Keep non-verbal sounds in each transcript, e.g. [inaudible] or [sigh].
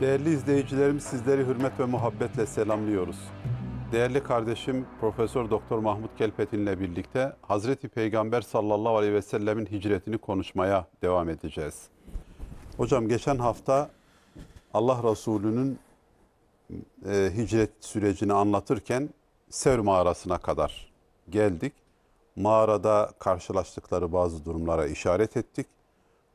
Değerli izleyicilerimiz sizleri hürmet ve muhabbetle selamlıyoruz. Değerli kardeşim Profesör Doktor Mahmut Kelpetin ile birlikte Hazreti Peygamber sallallahu aleyhi ve sellemin hicretini konuşmaya devam edeceğiz. Hocam geçen hafta Allah Resulü'nün e, hicret sürecini anlatırken Sevr mağarasına kadar geldik. Mağarada karşılaştıkları bazı durumlara işaret ettik.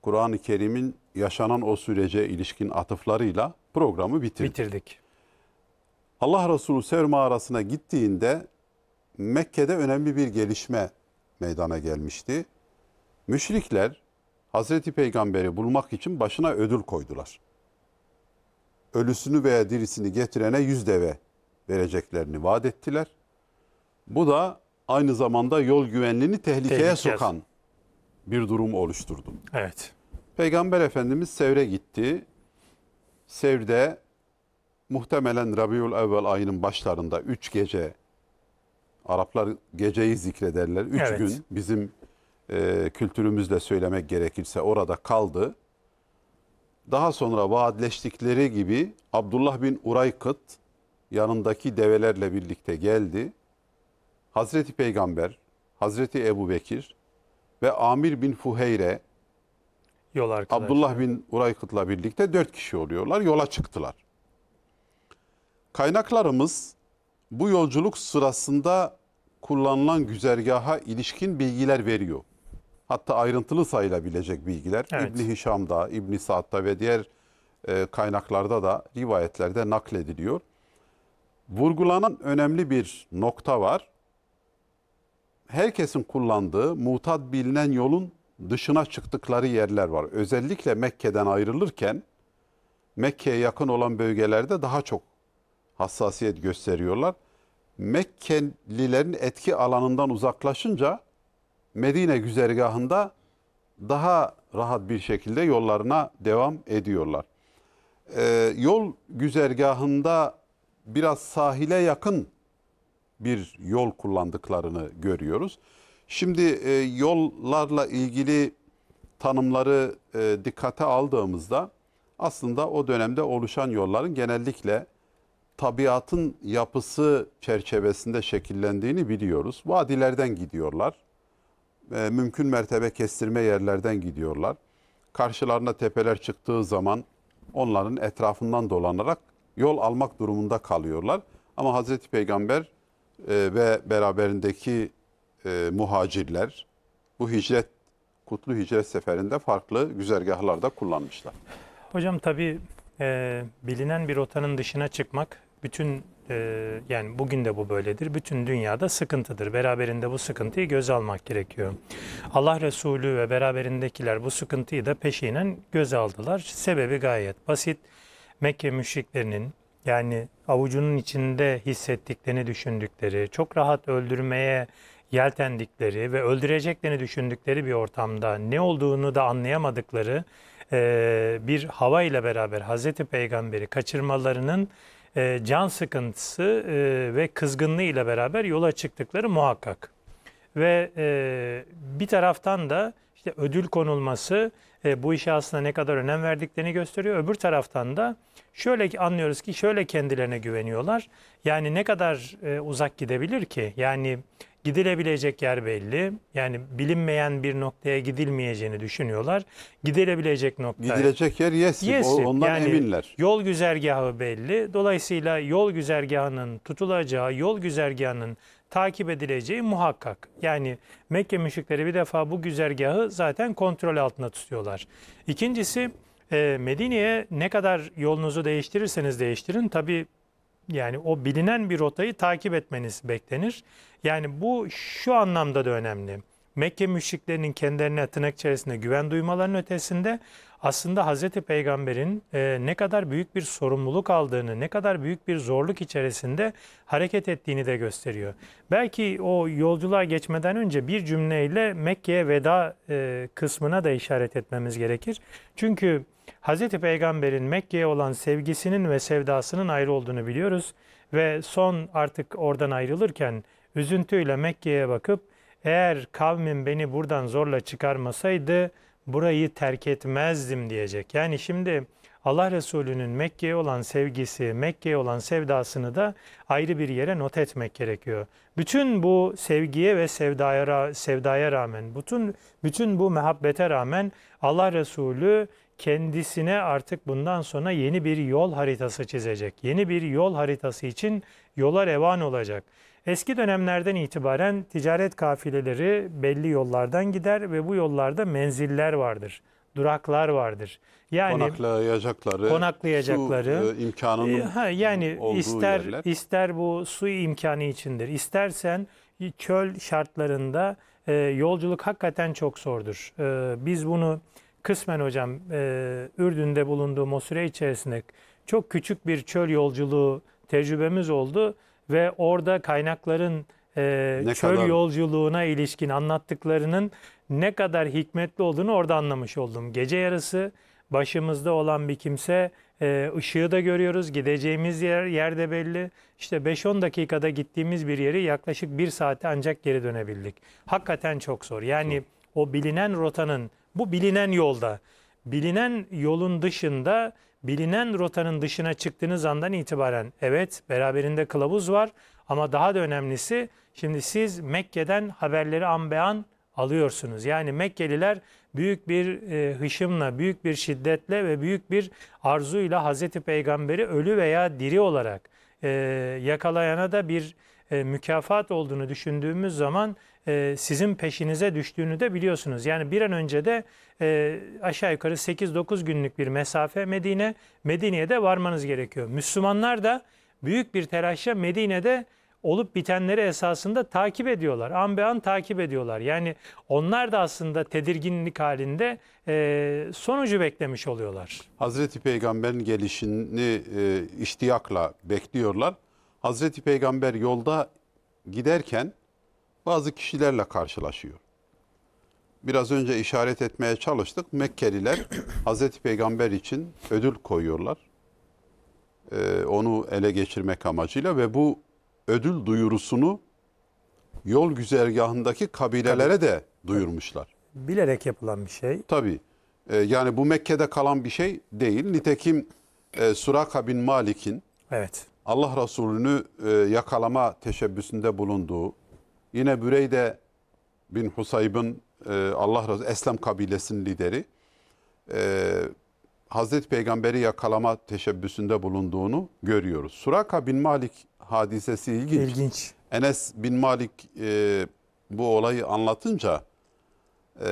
Kur'an-ı Kerim'in yaşanan o sürece ilişkin atıflarıyla programı bitirdik. Bitirdik. Allah Resulü Sevr mağarasına gittiğinde Mekke'de önemli bir gelişme meydana gelmişti. Müşrikler Hazreti Peygamber'i bulmak için başına ödül koydular. Ölüsünü veya dirisini getirene yüz deve vereceklerini vaat ettiler. Bu da aynı zamanda yol güvenliğini tehlikeye Tehlikeye sokan bir durum oluşturdu. Evet. Peygamber Efendimiz Sevr'e gitti. Sevr'de muhtemelen Rabiul Evvel ayının başlarında üç gece, Araplar geceyi zikrederler. Üç Evet. gün bizim e, kültürümüzle söylemek gerekirse orada kaldı. Daha sonra vaatleştikleri gibi Abdullah bin Uraykıt yanındaki develerle birlikte geldi. Hazreti Peygamber, Hazreti Ebu Bekir ve Amir bin Fuheyre Yol arkadaşı. Abdullah bin Uraykıt'la birlikte dört kişi oluyorlar. Yola çıktılar. Kaynaklarımız bu yolculuk sırasında kullanılan güzergaha ilişkin bilgiler veriyor. Hatta ayrıntılı sayılabilecek bilgiler Evet. İbni Hişam'da, İbni Sa'd'da ve diğer e, kaynaklarda da rivayetlerde naklediliyor. Vurgulanan önemli bir nokta var. Herkesin kullandığı mutat bilinen yolun dışına çıktıkları yerler var. Özellikle Mekke'den ayrılırken Mekke'ye yakın olan bölgelerde daha çok hassasiyet gösteriyorlar. Mekkelilerin etki alanından uzaklaşınca Medine güzergahında daha rahat bir şekilde yollarına devam ediyorlar. Ee, yol güzergahında biraz sahile yakın bir yol kullandıklarını görüyoruz. Şimdi e, yollarla ilgili tanımları e, dikkate aldığımızda aslında o dönemde oluşan yolların genellikle tabiatın yapısı çerçevesinde şekillendiğini biliyoruz. Vadilerden gidiyorlar. E, mümkün mertebe kestirme yerlerden gidiyorlar. Karşılarına tepeler çıktığı zaman onların etrafından dolanarak yol almak durumunda kalıyorlar. Ama Hazreti Peygamber ve beraberindeki e, muhacirler bu hicret kutlu hicret seferinde farklı güzergahlarda kullanmışlar. Hocam tabii e, bilinen bir rotanın dışına çıkmak bütün e, yani bugün de bu böyledir. Bütün dünyada sıkıntıdır. Beraberinde bu sıkıntıyı göze almak gerekiyor. Allah Resulü ve beraberindekiler bu sıkıntıyı da peşinen göze aldılar. Sebebi gayet basit. Mekke müşriklerinin yani avucunun içinde hissettiklerini düşündükleri, çok rahat öldürmeye yeltendikleri ve öldüreceklerini düşündükleri bir ortamda ne olduğunu da anlayamadıkları bir hava ile beraber Hazreti Peygamber'i kaçırmalarının can sıkıntısı ve kızgınlığı ile beraber yola çıktıkları muhakkak. Ve bir taraftan da işte ödül konulması e, bu işe aslında ne kadar önem verdiklerini gösteriyor. Öbür taraftan da şöyle ki anlıyoruz ki şöyle kendilerine güveniyorlar. Yani ne kadar e, uzak gidebilir ki? Yani gidilebilecek yer belli. Yani bilinmeyen bir noktaya gidilmeyeceğini düşünüyorlar. Gidilebilecek nokta Gidilecek yer Yesrib, o- Yesrib, ondan yani eminler. Yol güzergahı belli. Dolayısıyla yol güzergahının tutulacağı, yol güzergahının takip edileceği muhakkak. Yani Mekke müşrikleri bir defa bu güzergahı zaten kontrol altında tutuyorlar. İkincisi e, Medine'ye ne kadar yolunuzu değiştirirseniz değiştirin tabii yani o bilinen bir rotayı takip etmeniz beklenir. Yani bu şu anlamda da önemli. Mekke müşriklerinin kendilerine tırnak içerisinde güven duymalarının ötesinde aslında Hazreti Peygamber'in e, ne kadar büyük bir sorumluluk aldığını, ne kadar büyük bir zorluk içerisinde hareket ettiğini de gösteriyor. Belki o yolculuğa geçmeden önce bir cümleyle Mekke'ye veda e, kısmına da işaret etmemiz gerekir. Çünkü Hazreti Peygamber'in Mekke'ye olan sevgisinin ve sevdasının ayrı olduğunu biliyoruz ve son artık oradan ayrılırken üzüntüyle Mekke'ye bakıp eğer kavmim beni buradan zorla çıkarmasaydı burayı terk etmezdim diyecek. Yani şimdi Allah Resulü'nün Mekke'ye olan sevgisi, Mekke'ye olan sevdasını da ayrı bir yere not etmek gerekiyor. Bütün bu sevgiye ve sevdaya, sevdaya rağmen, bütün bütün bu mehabbete rağmen Allah Resulü kendisine artık bundan sonra yeni bir yol haritası çizecek. Yeni bir yol haritası için yola revan olacak. Eski dönemlerden itibaren ticaret kafileleri belli yollardan gider ve bu yollarda menziller vardır, duraklar vardır. Yani Konaklayacakları, Konaklayacakları, su e, imkanının e, ha, yani olduğu ister yerler. ister bu su imkanı içindir, istersen çöl şartlarında e, yolculuk hakikaten çok zordur. E, biz bunu kısmen hocam e, Ürdün'de bulunduğum o süre içerisinde çok küçük bir çöl yolculuğu tecrübemiz oldu ve orada kaynakların e, Ne çöl kadar- yolculuğuna ilişkin anlattıklarının ne kadar hikmetli olduğunu orada anlamış oldum. Gece yarısı başımızda olan bir kimse e, ışığı da görüyoruz. Gideceğimiz yer yerde belli. İşte 5-10 dakikada gittiğimiz bir yeri yaklaşık bir saate ancak geri dönebildik. Hakikaten çok zor. Yani o bilinen rotanın, bu bilinen yolda, bilinen yolun dışında, bilinen rotanın dışına çıktığınız andan itibaren evet beraberinde kılavuz var ama daha da önemlisi şimdi siz Mekke'den haberleri an alıyorsunuz. Yani Mekkeliler büyük bir e, hışımla, büyük bir şiddetle ve büyük bir arzuyla Hazreti Peygamber'i ölü veya diri olarak e, yakalayana da bir e, mükafat olduğunu düşündüğümüz zaman e, sizin peşinize düştüğünü de biliyorsunuz. Yani bir an önce de e, aşağı yukarı 8-9 günlük bir mesafe Medine, Medine'ye de varmanız gerekiyor. Müslümanlar da büyük bir telaşla Medine'de olup bitenleri esasında takip ediyorlar. An be an takip ediyorlar. Yani onlar da aslında tedirginlik halinde e, sonucu beklemiş oluyorlar. Hazreti Peygamber'in gelişini e, iştiyakla bekliyorlar. Hazreti Peygamber yolda giderken bazı kişilerle karşılaşıyor. Biraz önce işaret etmeye çalıştık. Mekkeliler [coughs] Hazreti Peygamber için ödül koyuyorlar. E, onu ele geçirmek amacıyla ve bu ödül duyurusunu yol güzergahındaki kabilelere de duyurmuşlar. Bilerek yapılan bir şey. Tabii. Ee, yani bu Mekke'de kalan bir şey değil. Nitekim e, Suraka bin Malik'in Evet. Allah Resulü'nü e, yakalama teşebbüsünde bulunduğu, yine Büreyde bin Husayb'ın e, Allah Resulü Eslem kabilesinin lideri, e, Hazreti Peygamber'i yakalama teşebbüsünde bulunduğunu görüyoruz. Suraka bin Malik hadisesi ilginç. İlginç. Enes bin Malik e, bu olayı anlatınca e,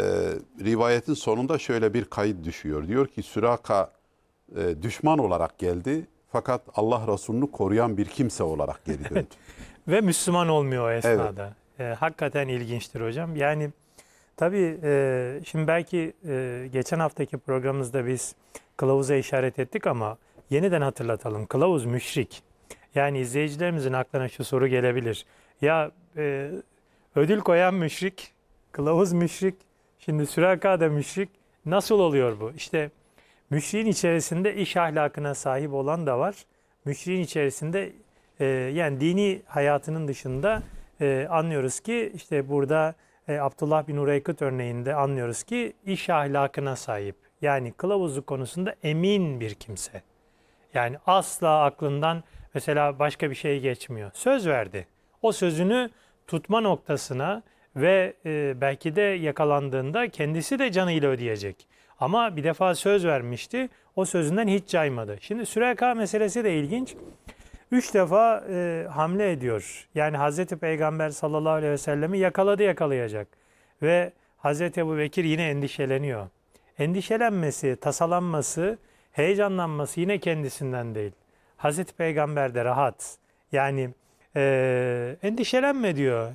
rivayetin sonunda şöyle bir kayıt düşüyor. Diyor ki Süraka e, düşman olarak geldi fakat Allah Resulü'nü koruyan bir kimse olarak geri döndü. [laughs] Ve Müslüman olmuyor o esnada. E, hakikaten ilginçtir hocam. Yani tabii e, şimdi belki e, geçen haftaki programımızda biz kılavuza işaret ettik ama yeniden hatırlatalım. Kılavuz müşrik. Yani izleyicilerimizin aklına şu soru gelebilir. Ya e, ödül koyan müşrik, kılavuz müşrik, şimdi Süraka da müşrik. Nasıl oluyor bu? İşte müşriğin içerisinde iş ahlakına sahip olan da var. Müşriğin içerisinde e, yani dini hayatının dışında e, anlıyoruz ki işte burada e, Abdullah bin Ureykıt örneğinde anlıyoruz ki iş ahlakına sahip. Yani kılavuzluk konusunda emin bir kimse. Yani asla aklından mesela başka bir şey geçmiyor. Söz verdi. O sözünü tutma noktasına ve e, belki de yakalandığında kendisi de canıyla ödeyecek. Ama bir defa söz vermişti. O sözünden hiç caymadı. Şimdi Süreka meselesi de ilginç. Üç defa e, hamle ediyor. Yani Hazreti Peygamber sallallahu aleyhi ve sellemi yakaladı yakalayacak. Ve Hazreti Ebu Bekir yine endişeleniyor. Endişelenmesi, tasalanması, heyecanlanması yine kendisinden değil. Hazreti Peygamber de rahat. Yani e, endişelenme diyor.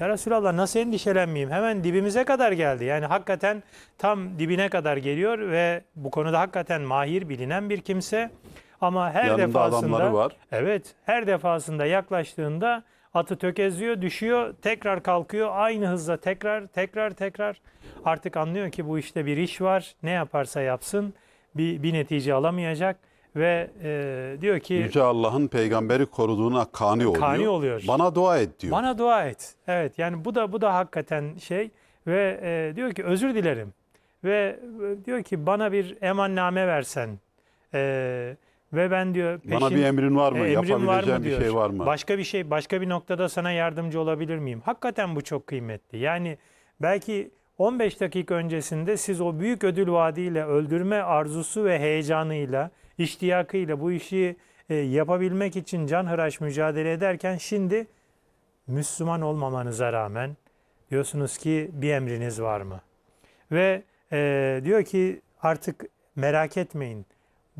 Ya Resulallah nasıl endişelenmeyeyim? Hemen dibimize kadar geldi. Yani hakikaten tam dibine kadar geliyor ve bu konuda hakikaten mahir bilinen bir kimse. Ama her Yanında defasında adamları var. Evet, her defasında yaklaştığında atı tökezliyor, düşüyor, tekrar kalkıyor. Aynı hızla tekrar, tekrar, tekrar. Artık anlıyor ki bu işte bir iş var. Ne yaparsa yapsın bir, bir netice alamayacak. Ve e, diyor ki Yüce Allah'ın peygamberi koruduğuna kani oluyor. Kani oluyor. Bana dua et diyor. bana dua et. Evet yani bu da bu da hakikaten şey. Ve e, diyor ki özür dilerim. Ve e, diyor ki bana bir emanname versen. Ee, ve ben diyor Bana peşin- bir emrin var mı? E, emrin var mı Yapabileceğim bir diyor. şey var mı? Başka bir şey, başka bir noktada sana yardımcı olabilir miyim? Hakikaten bu çok kıymetli. Yani belki 15 dakika öncesinde siz o büyük ödül vaadiyle, öldürme arzusu ve heyecanıyla, iştiyakıyla bu işi e, yapabilmek için canhıraş mücadele ederken şimdi Müslüman olmamanıza rağmen diyorsunuz ki bir emriniz var mı? Ve e, diyor ki artık merak etmeyin.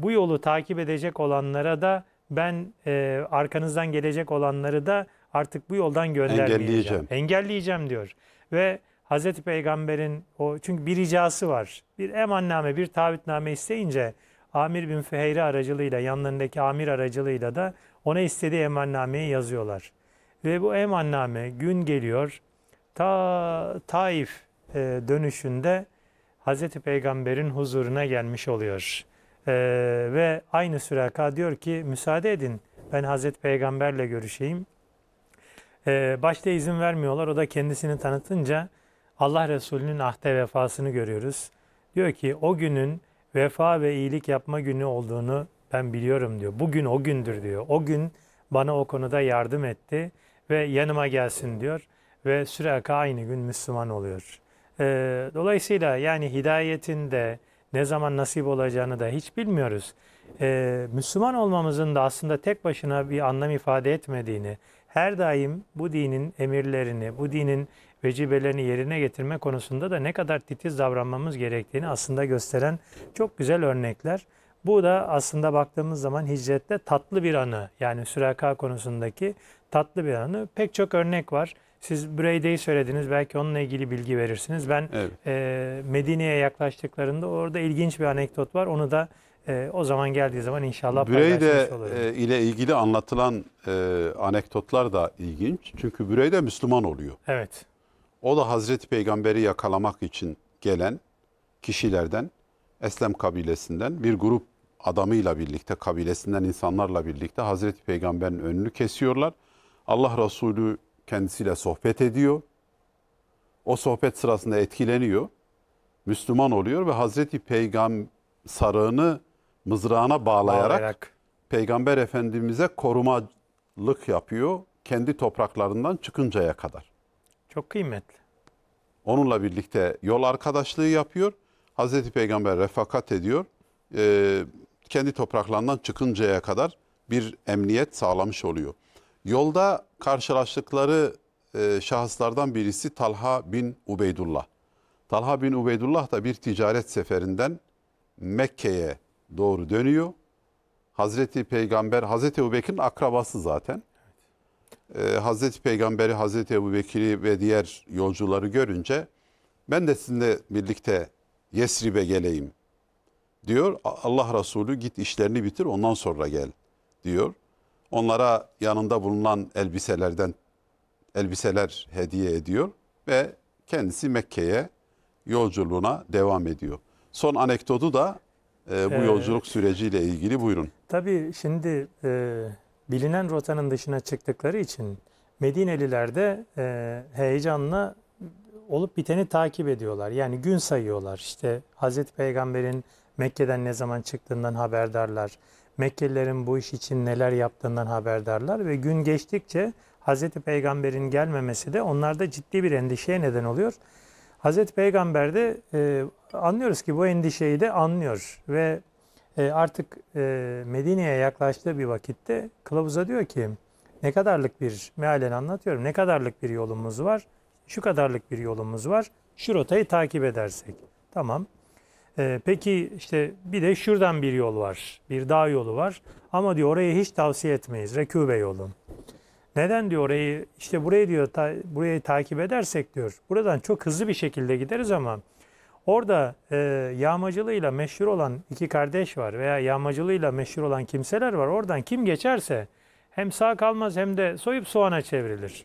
Bu yolu takip edecek olanlara da ben e, arkanızdan gelecek olanları da artık bu yoldan göndermeyeceğim. Engelleyeceğim. Engelleyeceğim diyor. Ve Hazreti Peygamber'in o çünkü bir ricası var. Bir emanname, bir taahhütname isteyince Amir bin Füheyre aracılığıyla yanlarındaki amir aracılığıyla da ona istediği emannameyi yazıyorlar. Ve bu emanname gün geliyor ta Taif e, dönüşünde Hazreti Peygamber'in huzuruna gelmiş oluyor. E, ve aynı süraka diyor ki müsaade edin ben Hazreti Peygamberle görüşeyim. E, başta izin vermiyorlar. O da kendisini tanıtınca Allah Resulü'nün ahde vefasını görüyoruz. Diyor ki o günün vefa ve iyilik yapma günü olduğunu ben biliyorum diyor. Bugün o gündür diyor. O gün bana o konuda yardım etti ve yanıma gelsin diyor. Ve Süraka aynı gün Müslüman oluyor. Ee, dolayısıyla yani hidayetin de ne zaman nasip olacağını da hiç bilmiyoruz. Ee, Müslüman olmamızın da aslında tek başına bir anlam ifade etmediğini, her daim bu dinin emirlerini, bu dinin vecibelerini yerine getirme konusunda da ne kadar titiz davranmamız gerektiğini aslında gösteren çok güzel örnekler. Bu da aslında baktığımız zaman hicrette tatlı bir anı yani süraka konusundaki tatlı bir anı. Pek çok örnek var. Siz Büreyde'yi söylediniz belki onunla ilgili bilgi verirsiniz. Ben Evet. e, Medine'ye yaklaştıklarında orada ilginç bir anekdot var. Onu da e, o zaman geldiği zaman inşallah olurum. e, ile ilgili anlatılan e, anekdotlar da ilginç. Çünkü Büreyde Müslüman oluyor. Evet. O da Hazreti Peygamber'i yakalamak için gelen kişilerden, Eslem kabilesinden bir grup adamıyla birlikte, kabilesinden insanlarla birlikte Hazreti Peygamber'in önünü kesiyorlar. Allah Resulü kendisiyle sohbet ediyor. O sohbet sırasında etkileniyor. Müslüman oluyor ve Hazreti Peygamber sarığını mızrağına bağlayarak Bağlayarak. Peygamber Efendimiz'e korumalık yapıyor kendi topraklarından çıkıncaya kadar. Çok kıymetli. Onunla birlikte yol arkadaşlığı yapıyor. Hazreti Peygamber refakat ediyor. Ee, kendi topraklarından çıkıncaya kadar bir emniyet sağlamış oluyor. Yolda karşılaştıkları e, şahıslardan birisi Talha bin Ubeydullah. Talha bin Ubeydullah da bir ticaret seferinden Mekke'ye doğru dönüyor. Hazreti Peygamber, Hazreti Ebubekir'in akrabası zaten. Ee, Hazreti Peygamberi, Hazreti Ebubekir'i ve diğer yolcuları görünce ben de sizinle birlikte Yesrib'e geleyim diyor. Allah Resulü git işlerini bitir ondan sonra gel diyor. Onlara yanında bulunan elbiselerden elbiseler hediye ediyor ve kendisi Mekke'ye yolculuğuna devam ediyor. Son anekdotu da e, bu Evet. yolculuk süreciyle ilgili buyurun. Tabii şimdi e, bilinen rotanın dışına çıktıkları için Medineliler de e, heyecanla olup biteni takip ediyorlar. Yani gün sayıyorlar. İşte Hazreti Peygamber'in Mekke'den ne zaman çıktığından haberdarlar. Mekkelilerin bu iş için neler yaptığından haberdarlar ve gün geçtikçe Hazreti Peygamber'in gelmemesi de onlarda ciddi bir endişeye neden oluyor. Hazreti Peygamber de e, anlıyoruz ki bu endişeyi de anlıyor ve e, artık e, Medine'ye yaklaştığı bir vakitte kılavuza diyor ki ne kadarlık bir mealen anlatıyorum ne kadarlık bir yolumuz var şu kadarlık bir yolumuz var şu rotayı takip edersek. Tamam E, peki işte bir de şuradan bir yol var bir dağ yolu var ama diyor orayı hiç tavsiye etmeyiz Rekube yolu neden diyor orayı işte burayı diyor ta, burayı takip edersek diyor buradan çok hızlı bir şekilde gideriz ama Orada e, yağmacılığıyla meşhur olan iki kardeş var veya yağmacılığıyla meşhur olan kimseler var. Oradan kim geçerse hem sağ kalmaz hem de soyup soğana çevrilir.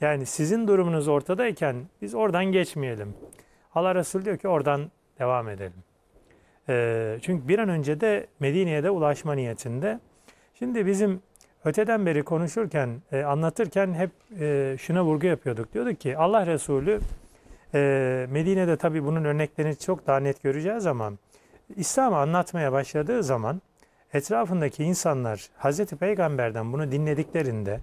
Yani sizin durumunuz ortadayken biz oradan geçmeyelim. Allah Resulü diyor ki oradan devam edelim. E, çünkü bir an önce de Medine'ye de ulaşma niyetinde. Şimdi bizim öteden beri konuşurken, e, anlatırken hep e, şuna vurgu yapıyorduk. Diyorduk ki Allah Resulü ee, Medine'de tabii bunun örneklerini çok daha net göreceğiz ama İslam'ı anlatmaya başladığı zaman etrafındaki insanlar Hazreti Peygamber'den bunu dinlediklerinde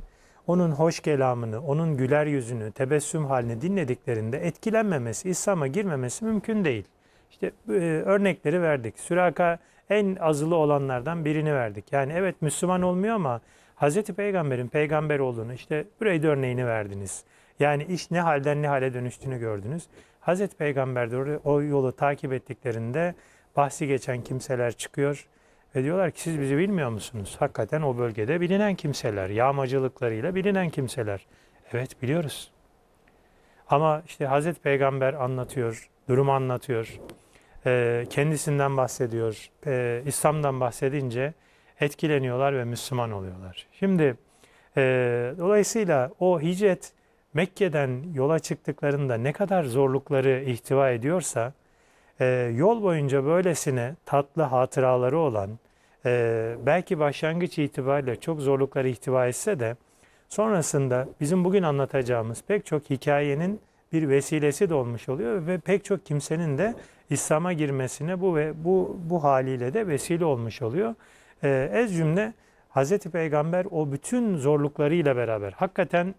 onun hoş kelamını, onun güler yüzünü, tebessüm halini dinlediklerinde etkilenmemesi, İslam'a girmemesi mümkün değil. İşte e, örnekleri verdik. Süraka en azılı olanlardan birini verdik. Yani evet Müslüman olmuyor ama Hazreti Peygamber'in peygamber olduğunu işte burayı da örneğini verdiniz. Yani iş ne halden ne hale dönüştüğünü gördünüz. Hazreti Peygamber de o yolu takip ettiklerinde bahsi geçen kimseler çıkıyor ve diyorlar ki siz bizi bilmiyor musunuz? Hakikaten o bölgede bilinen kimseler, yağmacılıklarıyla bilinen kimseler. Evet biliyoruz. Ama işte Hazreti Peygamber anlatıyor, durumu anlatıyor, e, kendisinden bahsediyor, e, İslam'dan bahsedince etkileniyorlar ve Müslüman oluyorlar. Şimdi e, dolayısıyla o hicret Mekke'den yola çıktıklarında ne kadar zorlukları ihtiva ediyorsa e, yol boyunca böylesine tatlı hatıraları olan e, belki başlangıç itibariyle çok zorlukları ihtiva etse de sonrasında bizim bugün anlatacağımız pek çok hikayenin bir vesilesi de olmuş oluyor ve pek çok kimsenin de İslam'a girmesine bu ve bu bu haliyle de vesile olmuş oluyor. E, ez cümle Hazreti Peygamber o bütün zorluklarıyla beraber hakikaten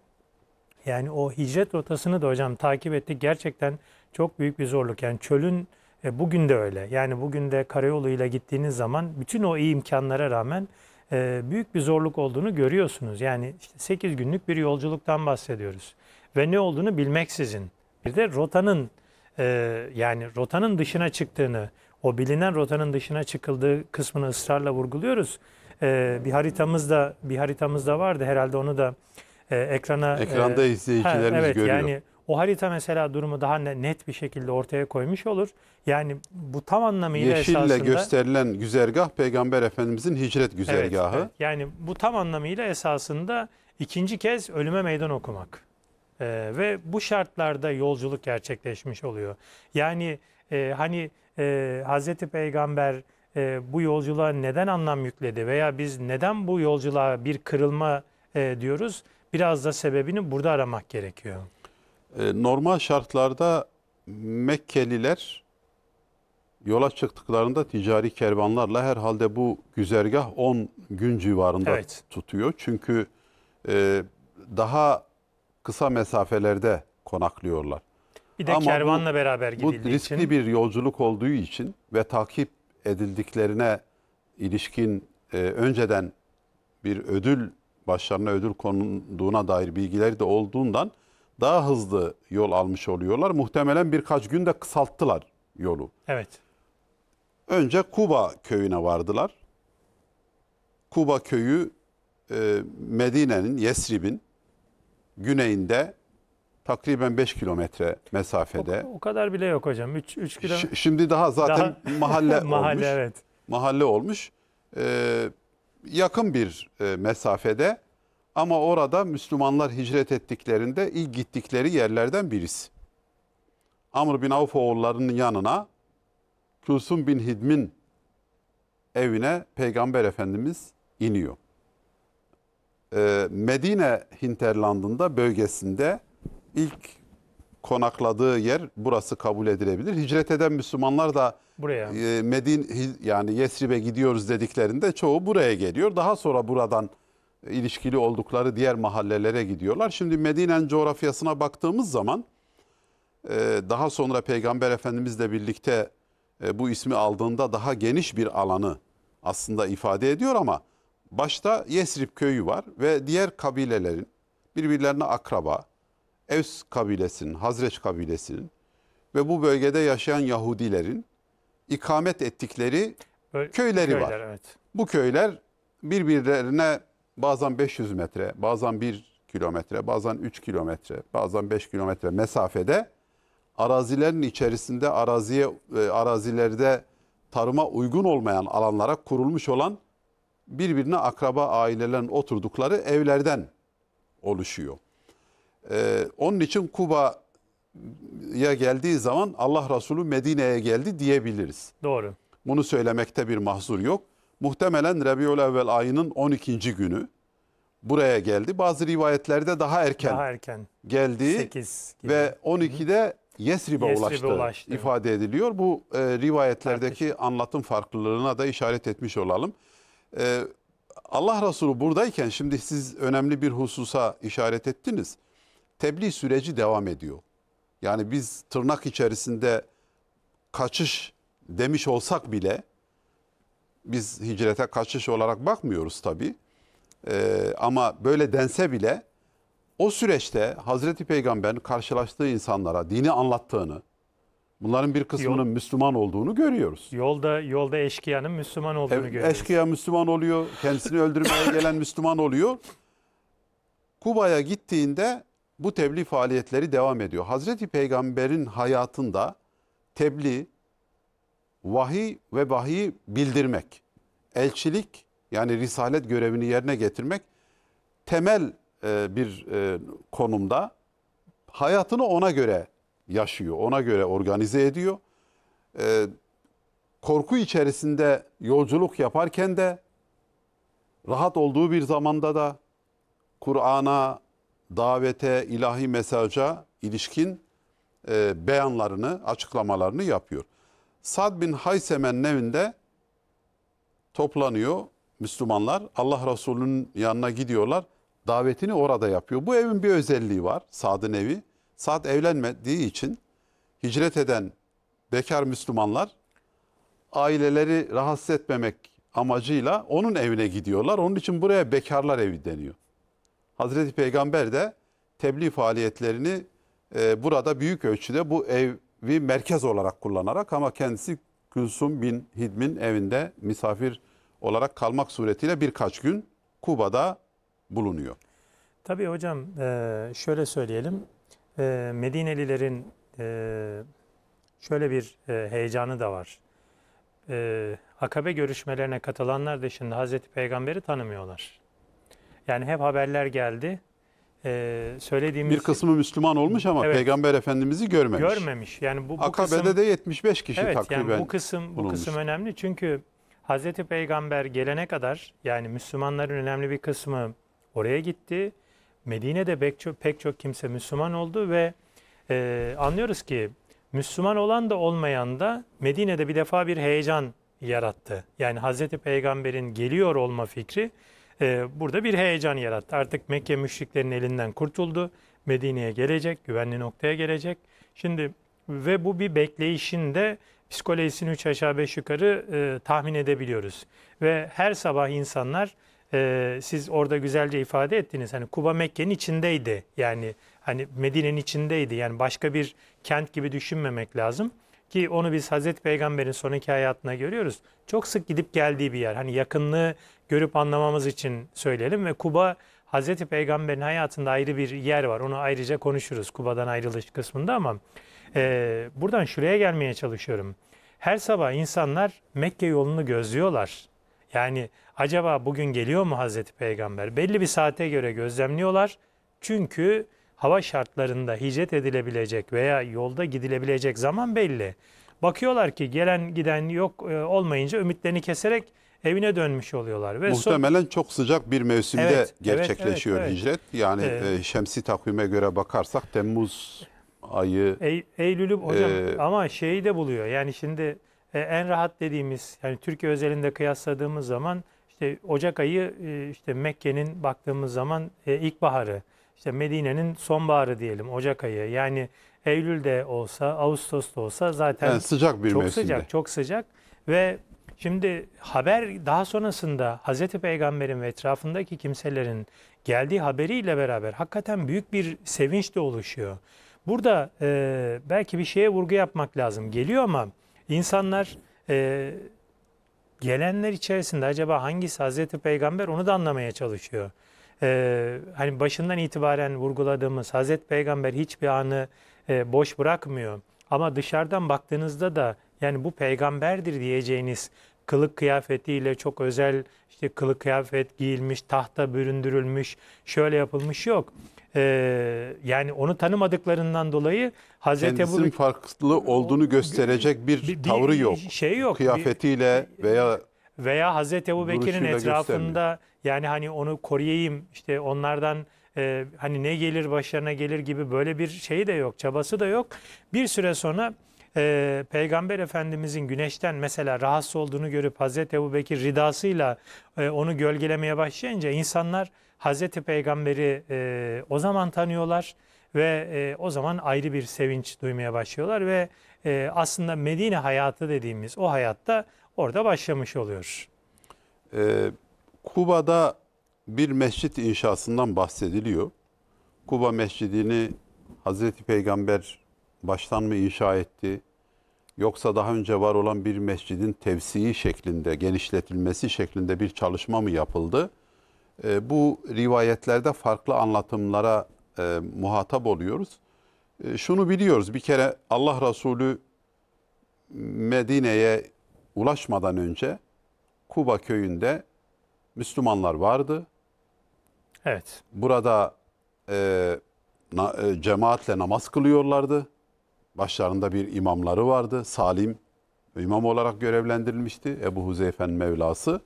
yani o hicret rotasını da hocam takip ettik. Gerçekten çok büyük bir zorluk. Yani çölün e, bugün de öyle. Yani bugün de karayoluyla gittiğiniz zaman bütün o iyi imkanlara rağmen e, büyük bir zorluk olduğunu görüyorsunuz. Yani işte 8 günlük bir yolculuktan bahsediyoruz. Ve ne olduğunu bilmeksizin. Bir de rotanın e, yani rotanın dışına çıktığını, o bilinen rotanın dışına çıkıldığı kısmını ısrarla vurguluyoruz. E, bir haritamızda bir haritamızda vardı herhalde onu da e, ekrana e, Ekranda izleyicilerimiz Ha, evet, görüyor. Yani o harita mesela durumu daha ne- net bir şekilde ortaya koymuş olur. Yani bu tam anlamıyla Yeşille esasında gösterilen güzergah Peygamber Efendimizin hicret Evet, güzergahı. evet. Yani bu tam anlamıyla esasında ikinci kez ölüme meydan okumak. Ee, ve bu şartlarda yolculuk gerçekleşmiş oluyor. Yani e, hani e, Hazreti Peygamber e, bu yolculuğa neden anlam yükledi veya biz neden bu yolculuğa bir kırılma e, diyoruz? Biraz da sebebini burada aramak gerekiyor. E, Normal şartlarda Mekkeliler yola çıktıklarında ticari kervanlarla herhalde bu güzergah 10 gün civarında Evet. tutuyor. Çünkü e, daha kısa mesafelerde konaklıyorlar. Bir de Ama bu- kervanla beraber Bu gidildiği riskli için. bir yolculuk olduğu için ve takip edildiklerine ilişkin e, önceden bir ödül başlarına ödül konulduğuna dair bilgileri de olduğundan daha hızlı yol almış oluyorlar. Muhtemelen birkaç günde kısalttılar yolu. Evet. Önce Kuba köyüne vardılar. Kuba köyü e, Medine'nin, Yesrib'in güneyinde takriben 5 kilometre O, mesafede. o kadar bile yok hocam. 3 3 kilo Ş- Şimdi daha zaten [laughs] mahalle, mahalle olmuş. evet. Mahalle olmuş. Ee, yakın bir e, mesafede ama orada Müslümanlar hicret ettiklerinde ilk gittikleri yerlerden birisi. Amr bin Avf oğullarının yanına Kulsum bin Hidm'in evine Peygamber Efendimiz iniyor. Ee, Medine hinterlandında bölgesinde ilk konakladığı yer burası kabul edilebilir. Hicret eden Müslümanlar da Buraya. e, Medin yani Yesrib'e gidiyoruz dediklerinde çoğu buraya geliyor. Daha sonra buradan ilişkili oldukları diğer mahallelere gidiyorlar. Şimdi Medine'nin coğrafyasına baktığımız zaman e, daha sonra Peygamber Efendimizle birlikte e, bu ismi aldığında daha geniş bir alanı aslında ifade ediyor ama başta Yesrib köyü var ve diğer kabilelerin birbirlerine akraba, Evs kabilesinin, Hazreç kabilesinin ve bu bölgede yaşayan Yahudilerin ikamet ettikleri Böyle köyleri var. köyler, Evet. Bu köyler birbirlerine bazen 500 metre, bazen 1 kilometre, bazen 3 kilometre, bazen 5 kilometre mesafede arazilerin içerisinde araziye e, arazilerde tarıma uygun olmayan alanlara kurulmuş olan birbirine akraba ailelerin oturdukları evlerden oluşuyor. Ee, onun için Kuba'ya geldiği zaman Allah Resulü Medine'ye geldi diyebiliriz. Doğru. Bunu söylemekte bir mahzur yok. Muhtemelen Rabiul ayının 12. günü buraya geldi. Bazı rivayetlerde daha erken Daha erken. geldi 8 gibi. ve 12'de Yesrib'e Yesrib'e ulaştı, ulaştı. ifade ediliyor. Bu e, rivayetlerdeki anlatım farklılığına da işaret etmiş olalım. Ee, Allah Resulü buradayken şimdi siz önemli bir hususa işaret ettiniz. Tebliğ süreci devam ediyor. Yani biz tırnak içerisinde kaçış demiş olsak bile biz hicrete kaçış olarak bakmıyoruz tabii. Ee, ama böyle dense bile o süreçte Hazreti Peygamber'in karşılaştığı insanlara dini anlattığını, bunların bir kısmının Yol- Müslüman olduğunu görüyoruz. Yolda yolda eşkıyanın Müslüman olduğunu Evet, görüyoruz. Eşkıya Müslüman oluyor, kendisini öldürmeye [coughs] gelen Müslüman oluyor. Kuba'ya gittiğinde bu tebliğ faaliyetleri devam ediyor. Hazreti Peygamber'in hayatında tebliğ, vahiy ve vahiy bildirmek, elçilik yani risalet görevini yerine getirmek temel e, bir e, konumda hayatını ona göre yaşıyor, ona göre organize ediyor. E, korku içerisinde yolculuk yaparken de rahat olduğu bir zamanda da Kur'an'a, davete, ilahi mesaja ilişkin e, beyanlarını, açıklamalarını yapıyor. Sad bin Haysemen'in evinde toplanıyor Müslümanlar. Allah Resulü'nün yanına gidiyorlar. Davetini orada yapıyor. Bu evin bir özelliği var. Sad'ın evi. Sad evlenmediği için hicret eden bekar Müslümanlar aileleri rahatsız etmemek amacıyla onun evine gidiyorlar. Onun için buraya bekarlar evi deniyor. Hazreti Peygamber de tebliğ faaliyetlerini e, burada büyük ölçüde bu evi merkez olarak kullanarak ama kendisi Külsum bin Hidm'in evinde misafir olarak kalmak suretiyle birkaç gün Kuba'da bulunuyor. Tabii hocam e, şöyle söyleyelim. E, Medinelilerin e, şöyle bir e, heyecanı da var. E, Akabe görüşmelerine katılanlar dışında Hazreti Peygamber'i tanımıyorlar. Yani hep haberler geldi. E, söylediğimiz Bir kısmı Müslüman olmuş ama Evet. Peygamber Efendimiz'i görmemiş. görmemiş. Yani bu, bu Akabe'de kısım, de 75 kişi evet takriben. yani bu kısım bu bulunmuş. kısım önemli çünkü Hazreti Peygamber gelene kadar yani Müslümanların önemli bir kısmı oraya gitti. Medine'de pek çok, pek çok kimse Müslüman oldu ve e, anlıyoruz ki Müslüman olan da olmayan da Medine'de bir defa bir heyecan yarattı. Yani Hazreti Peygamber'in geliyor olma fikri e, burada bir heyecan yarattı. Artık Mekke müşriklerinin elinden kurtuldu. Medine'ye gelecek, güvenli noktaya gelecek. Şimdi ve bu bir bekleyişinde psikolojisini üç aşağı beş yukarı e, tahmin edebiliyoruz. Ve her sabah insanlar e, siz orada güzelce ifade ettiniz. Hani Kuba Mekke'nin içindeydi. Yani hani Medine'nin içindeydi. Yani başka bir kent gibi düşünmemek lazım. Ki onu biz Hazreti Peygamber'in sonraki hayatına görüyoruz. Çok sık gidip geldiği bir yer. Hani yakınlığı görüp anlamamız için söyleyelim ve Kuba Hazreti Peygamber'in hayatında ayrı bir yer var. Onu ayrıca konuşuruz Kuba'dan ayrılış kısmında ama e, buradan şuraya gelmeye çalışıyorum. Her sabah insanlar Mekke yolunu gözlüyorlar. Yani acaba bugün geliyor mu Hazreti Peygamber? Belli bir saate göre gözlemliyorlar. Çünkü hava şartlarında hicret edilebilecek veya yolda gidilebilecek zaman belli. Bakıyorlar ki gelen giden yok e, olmayınca ümitlerini keserek evine dönmüş oluyorlar. Ve Muhtemelen çok sıcak bir mevsimde Evet, evet, gerçekleşiyor evet, evet. hicret. Yani Ee, e, şemsi takvime göre bakarsak Temmuz ayı Ey, Eylül'ü hocam Ee, ama şeyi de buluyor. Yani şimdi e, en rahat dediğimiz yani Türkiye özelinde kıyasladığımız zaman işte Ocak ayı e, işte Mekke'nin baktığımız zaman e, ilkbaharı, işte Medine'nin sonbaharı diyelim Ocak ayı. Yani Eylül'de olsa, Ağustos'ta olsa zaten en sıcak bir çok mevsimde. sıcak, çok sıcak ve şimdi haber daha sonrasında Hazreti Peygamber'in ve etrafındaki kimselerin geldiği haberiyle beraber hakikaten büyük bir sevinç de oluşuyor. Burada e, belki bir şeye vurgu yapmak lazım. Geliyor ama insanlar e, gelenler içerisinde acaba hangisi Hazreti Peygamber onu da anlamaya çalışıyor. E, hani başından itibaren vurguladığımız Hazreti Peygamber hiçbir anı e, boş bırakmıyor. Ama dışarıdan baktığınızda da yani bu peygamberdir diyeceğiniz kılık kıyafetiyle çok özel işte kılık kıyafet giyilmiş, tahta büründürülmüş, şöyle yapılmış yok. Ee, yani onu tanımadıklarından dolayı Hazreti Kendisinin Ebu farklı olduğunu gösterecek bir, bir- bir tavrı yok. Şey yok. Bir- Kıyafetiyle veya veya Hazreti Ebu Bekir'in etrafında yani hani onu koruyayım işte onlardan e, hani ne gelir başlarına gelir gibi böyle bir şey de yok çabası da yok. Bir süre sonra e, Peygamber Efendimizin güneşten mesela rahatsız olduğunu görüp Hazreti Ebubekir ridasıyla e, onu gölgelemeye başlayınca insanlar Hazreti Peygamber'i e, o zaman tanıyorlar ve e, o zaman ayrı bir sevinç duymaya başlıyorlar ve e, aslında Medine hayatı dediğimiz o hayatta orada başlamış oluyor. Ee, Kuba'da bir mescit inşasından bahsediliyor. Kuba Mescidini Hazreti Peygamber baştan mı inşa etti? Yoksa daha önce var olan bir mescidin tevsiyi şeklinde, genişletilmesi şeklinde bir çalışma mı yapıldı? Ee, bu rivayetlerde farklı anlatımlara e, muhatap oluyoruz. E, şunu biliyoruz, bir kere Allah Resulü Medine'ye ulaşmadan önce Kuba köyünde Müslümanlar vardı. Evet. Burada e, na- e, cemaatle namaz kılıyorlardı. Başlarında bir imamları vardı. Salim imam olarak görevlendirilmişti. Ebu Huzeyfe'nin Mevlası.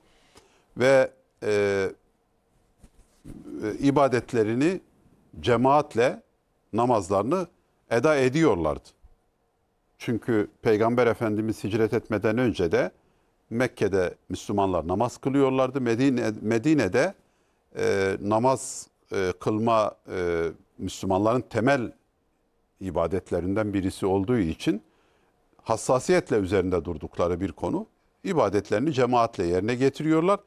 Ve e, e, ibadetlerini cemaatle namazlarını eda ediyorlardı. Çünkü Peygamber Efendimiz hicret etmeden önce de Mekke'de Müslümanlar namaz kılıyorlardı. Medine, Medine'de e, namaz e, kılma e, Müslümanların temel ibadetlerinden birisi olduğu için hassasiyetle üzerinde durdukları bir konu. İbadetlerini cemaatle yerine getiriyorlar.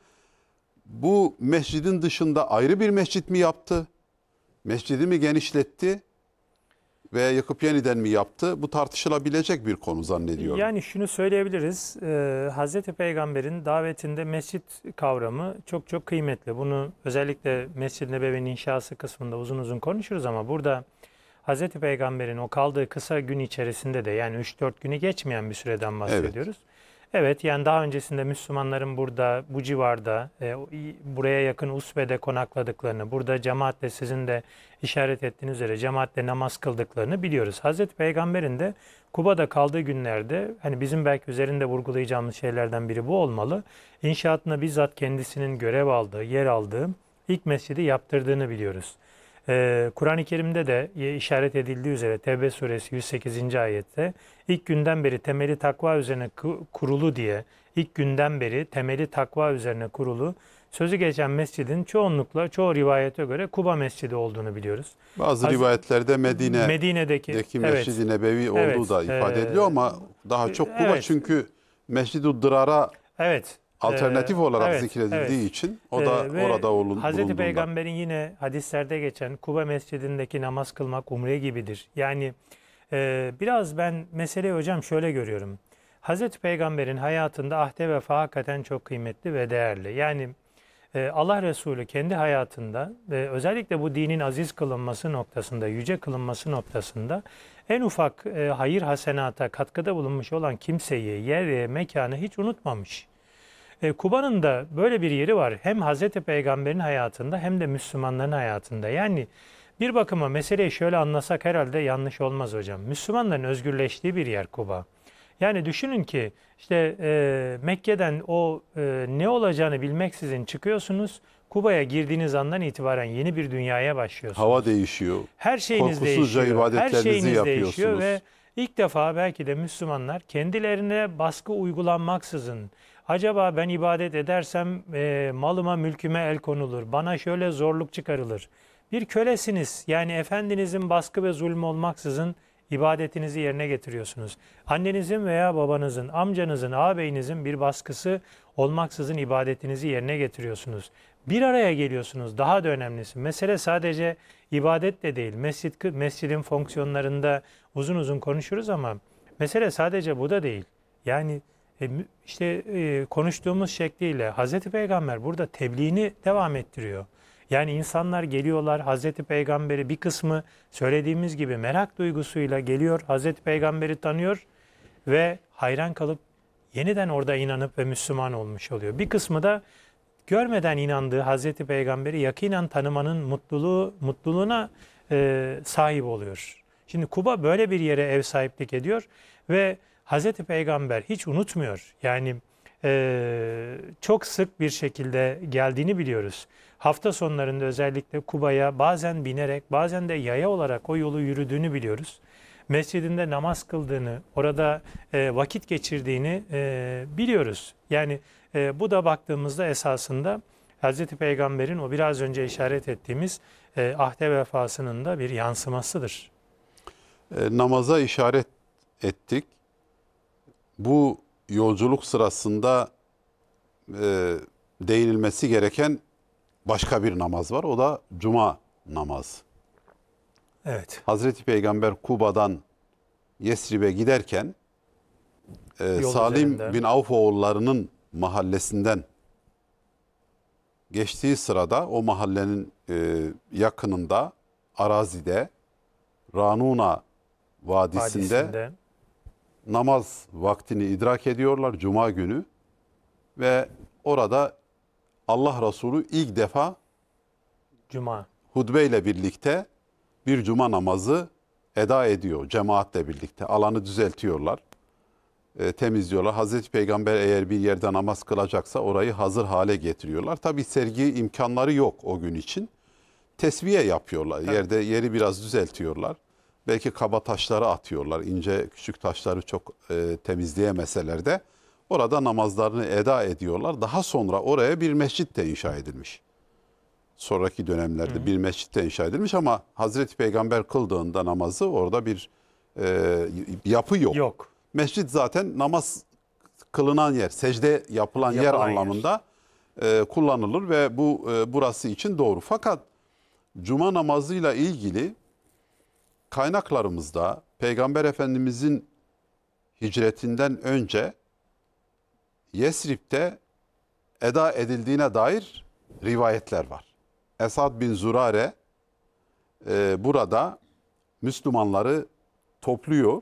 Bu mescidin dışında ayrı bir mescit mi yaptı? Mescidi mi genişletti? Veya yıkıp yeniden mi yaptı? Bu tartışılabilecek bir konu zannediyorum. Yani şunu söyleyebiliriz. Ee, Hazreti Peygamber'in davetinde mescit kavramı çok çok kıymetli. Bunu özellikle Mescid-i Nebevi'nin inşası kısmında uzun uzun konuşuruz ama burada Hazreti Peygamber'in o kaldığı kısa gün içerisinde de yani 3-4 günü geçmeyen bir süreden bahsediyoruz. Evet. Yani daha öncesinde Müslümanların burada bu civarda e, buraya yakın Usbe'de konakladıklarını, burada cemaatle sizin de işaret ettiğiniz üzere cemaatle namaz kıldıklarını biliyoruz. Hazreti Peygamber'in de Kuba'da kaldığı günlerde hani bizim belki üzerinde vurgulayacağımız şeylerden biri bu olmalı. İnşaatına bizzat kendisinin görev aldığı, yer aldığı ilk mescidi yaptırdığını biliyoruz. Ee, Kur'an-ı Kerim'de de işaret edildiği üzere Tevbe suresi 108. ayette ilk günden beri temeli takva üzerine ku- kurulu diye ilk günden beri temeli takva üzerine kurulu sözü geçen mescidin çoğunlukla çoğu rivayete göre Kuba Mescidi olduğunu biliyoruz. Bazı Haz- rivayetlerde Medine Medine'deki Deki evet, Mescid-i Nebevi olduğu Evet, da ifade e, ediliyor ama daha çok Kuba evet. çünkü Mescid-i Dırar'a evet. Alternatif Ee, olarak evet, zikredildiği evet. için o da Ee, orada olun, Hazreti. Peygamber'in yine hadislerde geçen Kuba Mescidindeki namaz kılmak umre gibidir. Yani e, biraz ben meseleyi hocam şöyle görüyorum. Hazreti Peygamber'in hayatında ahde vefa hakikaten çok kıymetli ve değerli. Yani e, Allah Resulü kendi hayatında ve özellikle bu dinin aziz kılınması noktasında, yüce kılınması noktasında en ufak e, hayır hasenata katkıda bulunmuş olan kimseyi, yer, mekanı hiç unutmamış. E, Kuba'nın da böyle bir yeri var. Hem Hazreti Peygamber'in hayatında hem de Müslümanların hayatında. Yani bir bakıma meseleyi şöyle anlasak herhalde yanlış olmaz hocam. Müslümanların özgürleştiği bir yer Kuba. Yani düşünün ki işte e, Mekke'den o e, ne olacağını bilmeksizin çıkıyorsunuz. Kuba'ya girdiğiniz andan itibaren yeni bir dünyaya başlıyorsunuz. Hava değişiyor. Her şeyiniz Korkusuzca değişiyor. Her şeyiniz değişiyor yapıyorsunuz. ve ilk defa belki de Müslümanlar kendilerine baskı uygulanmaksızın acaba ben ibadet edersem e, malıma mülküme el konulur, bana şöyle zorluk çıkarılır. Bir kölesiniz yani efendinizin baskı ve zulmü olmaksızın ibadetinizi yerine getiriyorsunuz. Annenizin veya babanızın, amcanızın, ağabeyinizin bir baskısı olmaksızın ibadetinizi yerine getiriyorsunuz. Bir araya geliyorsunuz. Daha da önemlisi. Mesele sadece ibadet de değil. Mescid, mescidin fonksiyonlarında uzun uzun konuşuruz ama mesele sadece bu da değil. Yani işte e, konuştuğumuz şekliyle Hazreti Peygamber burada tebliğini devam ettiriyor. Yani insanlar geliyorlar Hazreti Peygamber'i bir kısmı söylediğimiz gibi merak duygusuyla geliyor. Hazreti Peygamber'i tanıyor ve hayran kalıp yeniden orada inanıp ve Müslüman olmuş oluyor. Bir kısmı da görmeden inandığı Hazreti Peygamber'i yakinen tanımanın mutluluğu mutluluğuna e, sahip oluyor. Şimdi Kuba böyle bir yere ev sahiplik ediyor ve Hazreti Peygamber hiç unutmuyor. Yani e, çok sık bir şekilde geldiğini biliyoruz. Hafta sonlarında özellikle Kuba'ya bazen binerek bazen de yaya olarak o yolu yürüdüğünü biliyoruz. mescidinde namaz kıldığını, orada e, vakit geçirdiğini e, biliyoruz. Yani e, bu da baktığımızda esasında Hazreti Peygamber'in o biraz önce işaret ettiğimiz e, ahde vefasının da bir yansımasıdır. E, namaza işaret ettik. Bu yolculuk sırasında e, değinilmesi gereken başka bir namaz var. O da cuma namazı. Evet. Hazreti Peygamber Kuba'dan Yesrib'e giderken e, Yol Salim üzerinde. bin Avf oğullarının mahallesinden geçtiği sırada o mahallenin e, yakınında arazide Ranuna vadisinde, Vadisinde. Namaz vaktini idrak ediyorlar Cuma günü ve orada Allah Resulü ilk defa Cuma. hutbe ile birlikte bir cuma namazı eda ediyor cemaatle birlikte. Alanı düzeltiyorlar, e, temizliyorlar. Hazreti Peygamber eğer bir yerde namaz kılacaksa orayı hazır hale getiriyorlar. Tabi sergi imkanları yok o gün için. Tesviye yapıyorlar. Yerde yeri biraz düzeltiyorlar. Belki kaba taşları atıyorlar. İnce küçük taşları çok e, temizleyemeseler de orada namazlarını eda ediyorlar. Daha sonra oraya bir mescit de inşa edilmiş sonraki dönemlerde bir mescitte inşa edilmiş ama Hazreti Peygamber kıldığında namazı orada bir e, yapı yok. Yok. Mescit zaten namaz kılınan yer, secde yapılan, yer Yapılan yer. anlamında e, kullanılır ve bu e, burası için doğru. Fakat cuma namazıyla ilgili kaynaklarımızda Peygamber Efendimizin hicretinden önce Yesrib'de eda edildiğine dair rivayetler var. Esad bin Zurare e, burada Müslümanları topluyor.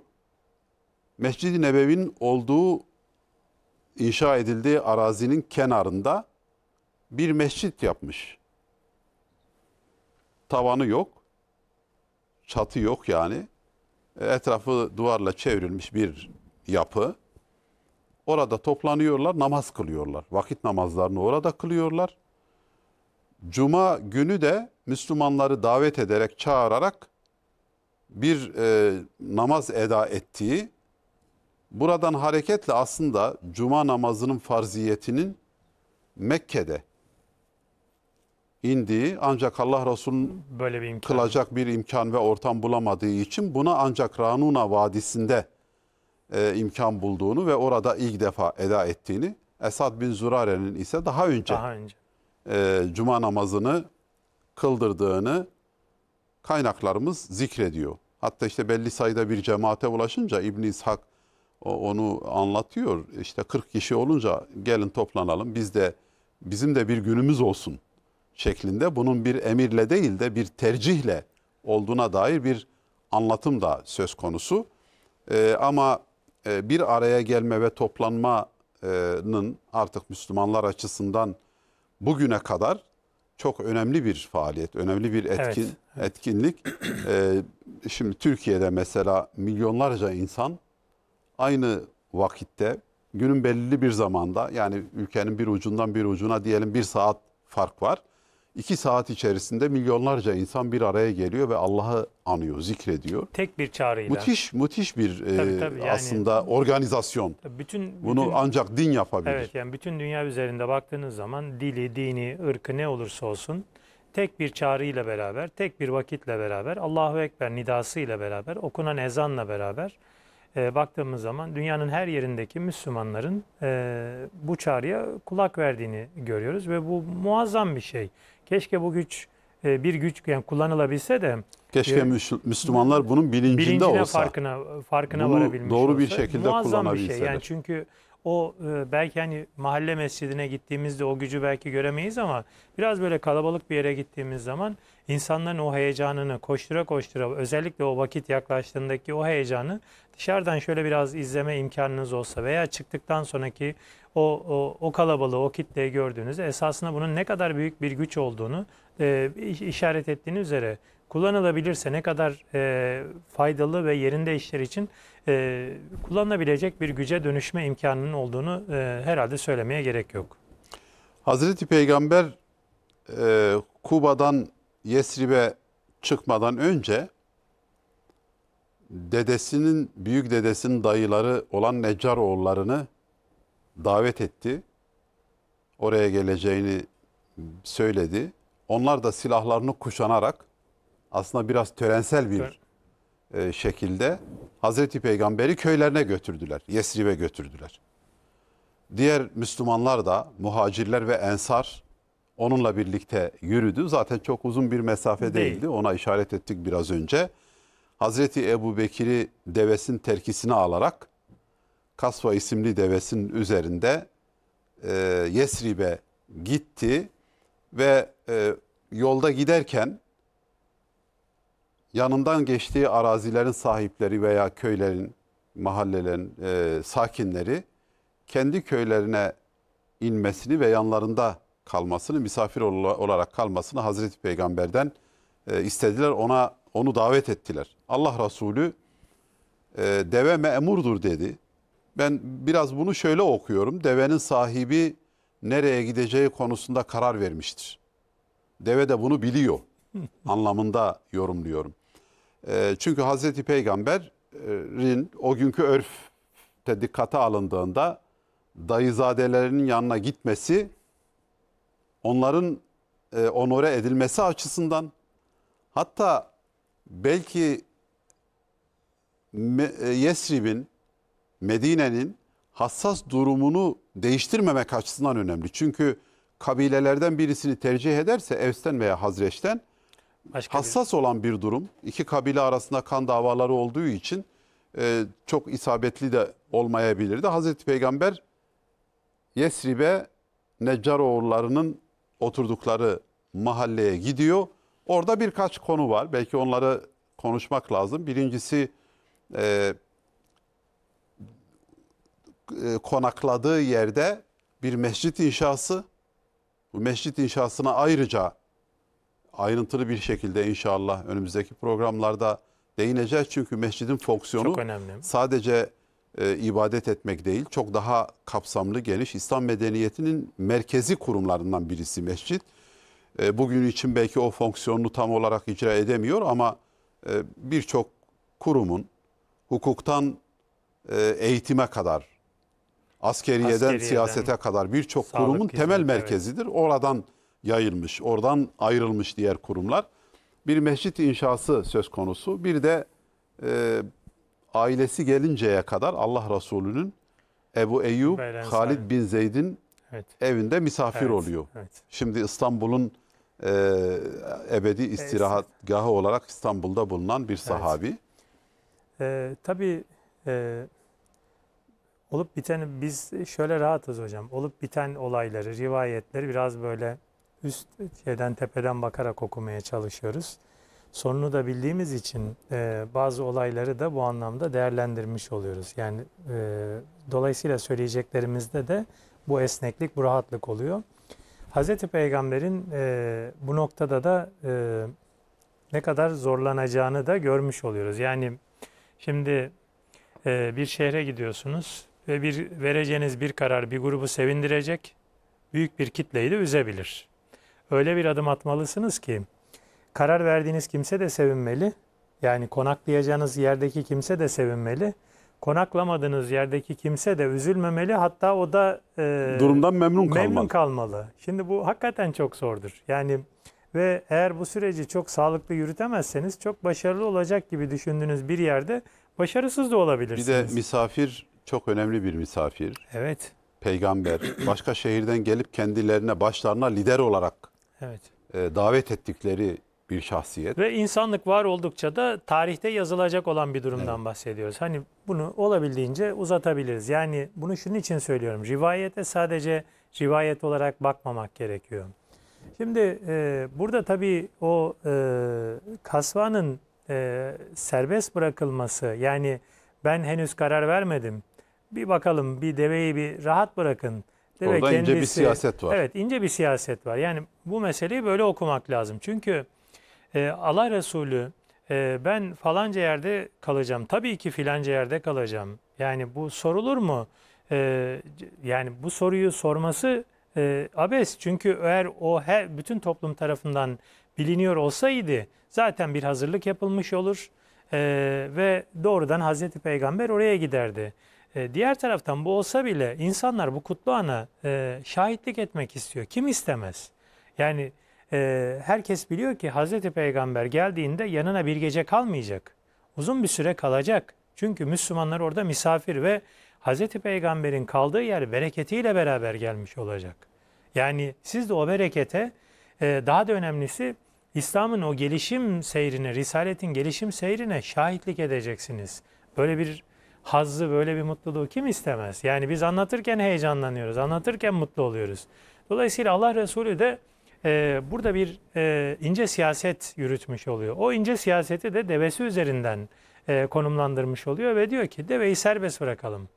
Mescid-i Nebevi'nin olduğu inşa edildiği arazinin kenarında bir mescit yapmış. Tavanı yok, çatı yok yani. Etrafı duvarla çevrilmiş bir yapı. Orada toplanıyorlar, namaz kılıyorlar. Vakit namazlarını orada kılıyorlar. Cuma günü de Müslümanları davet ederek, çağırarak bir e, namaz eda ettiği, buradan hareketle aslında Cuma namazının farziyetinin Mekke'de indiği ancak Allah Resulü'nün Böyle bir imkan. kılacak bir imkan ve ortam bulamadığı için buna ancak Ranuna Vadisi'nde e, imkan bulduğunu ve orada ilk defa eda ettiğini, Esad bin Zurare'nin ise daha önce Daha önce. e, cuma namazını kıldırdığını kaynaklarımız zikrediyor. Hatta işte belli sayıda bir cemaate ulaşınca İbn İshak onu anlatıyor. İşte 40 kişi olunca gelin toplanalım biz de bizim de bir günümüz olsun şeklinde bunun bir emirle değil de bir tercihle olduğuna dair bir anlatım da söz konusu. E, ama e, bir araya gelme ve toplanmanın artık Müslümanlar açısından bugüne kadar çok önemli bir faaliyet, önemli bir etkin Evet, etkinlik. Ee, şimdi Türkiye'de mesela milyonlarca insan aynı vakitte günün belirli bir zamanda yani ülkenin bir ucundan bir ucuna diyelim bir saat fark var. İki saat içerisinde milyonlarca insan bir araya geliyor ve Allah'ı anıyor, zikrediyor. Tek bir çağrıyla. Müthiş, müthiş bir e, Tabii, tabii, yani- aslında organizasyon. Bütün, Bunu bütün- ancak din yapabilir. Evet yani bütün dünya üzerinde baktığınız zaman dili, dini, ırkı ne olursa olsun tek bir çağrıyla beraber, tek bir vakitle beraber, Allahu Ekber nidasıyla beraber, okunan ezanla beraber e, baktığımız zaman dünyanın her yerindeki Müslümanların e, bu çağrıya kulak verdiğini görüyoruz ve bu muazzam bir şey. Keşke bu güç e, bir güç yani kullanılabilse de Keşke Evet. Müsl- Müslümanlar bunun bilincinde bilincine olsa. farkına farkına Bunu varabilmiş doğru bir olsa şekilde muazzam bir şey. Yani çünkü o e, belki hani mahalle mescidine gittiğimizde o gücü belki göremeyiz ama biraz böyle kalabalık bir yere gittiğimiz zaman insanların o heyecanını koştura koştura özellikle o vakit yaklaştığındaki o heyecanı dışarıdan şöyle biraz izleme imkanınız olsa veya çıktıktan sonraki o, o, o kalabalığı, o kitleyi gördüğünüzde esasında bunun ne kadar büyük bir güç olduğunu e, iş- işaret ettiğini üzere kullanılabilirse ne kadar e, faydalı ve yerinde işler için e, kullanılabilecek bir güce dönüşme imkanının olduğunu e, herhalde söylemeye gerek yok. Hazreti Peygamber e, Kuba'dan Yesrib'e çıkmadan önce dedesinin, büyük dedesinin dayıları olan Neccar oğullarını davet etti. Oraya geleceğini söyledi. Onlar da silahlarını kuşanarak aslında biraz törensel bir e, şekilde Hazreti Peygamber'i köylerine götürdüler. Yesrib'e götürdüler. Diğer Müslümanlar da muhacirler ve ensar onunla birlikte yürüdü. Zaten çok uzun bir mesafe Değil. değildi. Ona işaret ettik biraz önce. Hazreti Ebu Bekir'i devesin terkisine alarak Kasva isimli devesinin üzerinde e, Yesrib'e gitti ve e, yolda giderken yanından geçtiği arazilerin sahipleri veya köylerin, mahallelerin e, sakinleri kendi köylerine inmesini ve yanlarında kalmasını, misafir ola- olarak kalmasını Hazreti Peygamber'den e, istediler. Ona onu davet ettiler. Allah Resulü e, deve memurdur dedi. Ben biraz bunu şöyle okuyorum. Devenin sahibi nereye gideceği konusunda karar vermiştir. Deve de bunu biliyor [laughs] anlamında yorumluyorum. E, çünkü Hazreti Peygamber'in o günkü örfte dikkate alındığında dayızadelerinin yanına gitmesi onların e, onore edilmesi açısından hatta belki e, Yesrib'in Medine'nin hassas durumunu değiştirmemek açısından önemli. Çünkü kabilelerden birisini tercih ederse Evs'ten veya Hazreç'ten Başka bir- hassas olan bir durum. İki kabile arasında kan davaları olduğu için e, çok isabetli de olmayabilirdi. Hazreti Peygamber Yesrib'e Neccaroğullarının oturdukları mahalleye gidiyor. Orada birkaç konu var. Belki onları konuşmak lazım. Birincisi e, e, konakladığı yerde bir mescit inşası. Bu mescit inşasına ayrıca ayrıntılı bir şekilde inşallah önümüzdeki programlarda değineceğiz. Çünkü mescidin fonksiyonu çok önemli. sadece e, ibadet etmek değil, çok daha kapsamlı, geniş İslam medeniyetinin merkezi kurumlarından birisi mescit. E, bugün için belki o fonksiyonunu tam olarak icra edemiyor ama e, birçok kurumun hukuktan e, eğitime kadar, askeriyeden, Askeriyeden, siyasete kadar birçok kurumun temel hizmeti, evet. merkezidir. Oradan yayılmış, oradan ayrılmış diğer kurumlar. Bir mescit inşası söz konusu. Bir de e, ailesi gelinceye kadar Allah Resulü'nün Ebu Eyyub, Ensari. Halid bin Zeyd'in Evet. evinde misafir evet, oluyor. Evet. Şimdi İstanbul'un e, ebedi istirahatgahı olarak İstanbul'da bulunan bir sahabi. Ee, tabii e, olup biten biz şöyle rahatız hocam. Olup biten olayları, rivayetleri biraz böyle üst şeyden tepeden bakarak okumaya çalışıyoruz. Sonunu da bildiğimiz için e, bazı olayları da bu anlamda değerlendirmiş oluyoruz. Yani e, dolayısıyla söyleyeceklerimizde de bu esneklik, bu rahatlık oluyor. Hazreti Peygamber'in e, bu noktada da e, ne kadar zorlanacağını da görmüş oluyoruz. Yani Şimdi e, bir şehre gidiyorsunuz ve bir vereceğiniz bir karar bir grubu sevindirecek, büyük bir kitleyi de üzebilir. Öyle bir adım atmalısınız ki karar verdiğiniz kimse de sevinmeli. Yani konaklayacağınız yerdeki kimse de sevinmeli. Konaklamadığınız yerdeki kimse de üzülmemeli. Hatta o da e, Durumdan memnun kalmalı. memnun kalmalı. Şimdi bu hakikaten çok zordur. Yani ve eğer bu süreci çok sağlıklı yürütemezseniz çok başarılı olacak gibi düşündüğünüz bir yerde başarısız da bir olabilirsiniz. de misafir çok önemli bir misafir. evet. Peygamber [clears throat] başka şehirden gelip kendilerine başlarına lider olarak Evet. e, davet ettikleri bir şahsiyet. Ve insanlık var oldukça da tarihte yazılacak olan bir durumdan bahsediyoruz. Hani bunu olabildiğince uzatabiliriz. Yani bunu şunun için söylüyorum. Rivayete sadece rivayet olarak bakmamak gerekiyor. Şimdi e, burada tabii o e, kasvanın e, serbest bırakılması yani ben henüz karar vermedim. Bir bakalım bir deveyi bir rahat bırakın. Deve Orada ince bir kendisi- siyaset var. Evet ince bir siyaset var. Yani bu meseleyi böyle okumak lazım. Çünkü e, Allah Resulü e, ben falanca yerde kalacağım. Tabii ki filanca yerde kalacağım. Yani bu sorulur mu? E, yani bu soruyu sorması e, abes. Çünkü eğer o her bütün toplum tarafından biliniyor olsaydı zaten bir hazırlık yapılmış olur. E, ve doğrudan Hazreti Peygamber oraya giderdi. E, diğer taraftan bu olsa bile insanlar bu kutlu ana e, şahitlik etmek istiyor. Kim istemez? Yani e, herkes biliyor ki Hazreti Peygamber geldiğinde yanına bir gece kalmayacak. Uzun bir süre kalacak. Çünkü Müslümanlar orada misafir ve Hazreti Peygamber'in kaldığı yer bereketiyle beraber gelmiş olacak. Yani siz de o berekete e, daha da önemlisi İslam'ın o gelişim seyrine, Risaletin gelişim seyrine şahitlik edeceksiniz. Böyle bir hazzı, böyle bir mutluluğu kim istemez? Yani biz anlatırken heyecanlanıyoruz, anlatırken mutlu oluyoruz. Dolayısıyla Allah Resulü de e, burada bir e, ince siyaset yürütmüş oluyor. O ince siyaseti de devesi üzerinden e, konumlandırmış oluyor ve diyor ki deveyi serbest bırakalım.